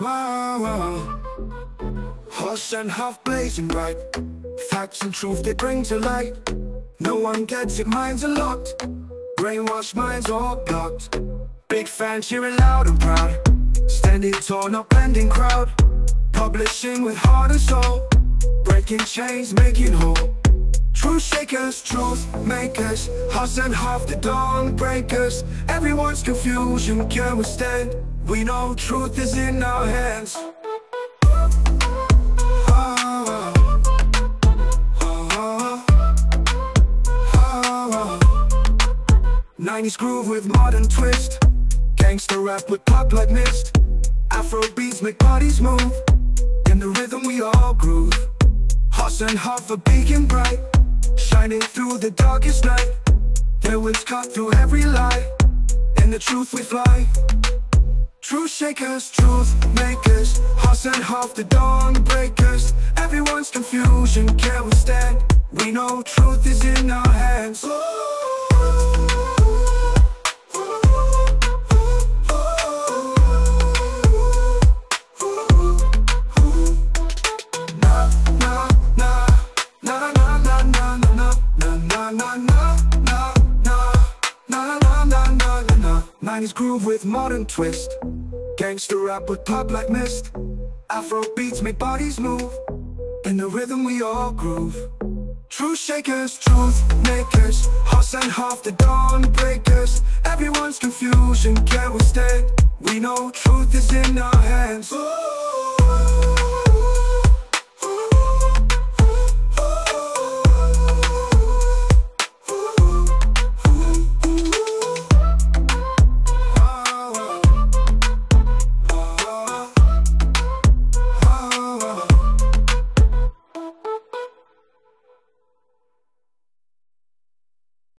Wow, wow. Hoss and Hopf blazing bright. Facts and truth they bring to light. No one gets it, minds are locked. Brainwashed minds all blocked. Big fans cheering loud and proud. Standing tall, not blending crowd. Publishing with heart and soul. Breaking chains, making whole. Truth shakers, truth makers Hoss and Hopf the dawn breakers. Everyone's confusion can withstand. We know truth is in our hands. 90s groove with modern twist. Gangster rap with pop like mist. Afro beats make bodies move. In the rhythm we all groove. Hoss and Hopf a beacon bright Shining through the darkest night. Their winds cut through every lie. In the truth we fly. Truth shakers, truth makers. Hoss and Hopf the dawn breakers. Everyone's confusion can't withstand We know truth is in our hands 90s groove with modern twist Gangster rap with pop like mist Afro beats make bodies move In the rhythm we all groove Truth shakers, truth makers Hoss and Hopf the dawn breakers Everyone's confusion can't withstand We know truth is in our hands